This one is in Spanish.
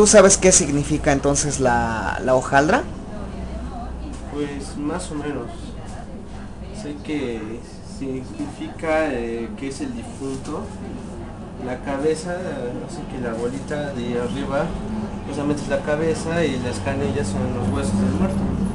¿Tú sabes qué significa entonces la, la hojaldra? Pues más o menos. Sé que significa eh, que es el difunto. La cabeza, así que la bolita de arriba, justamente es la cabeza y las canillas son los huesos del muerto.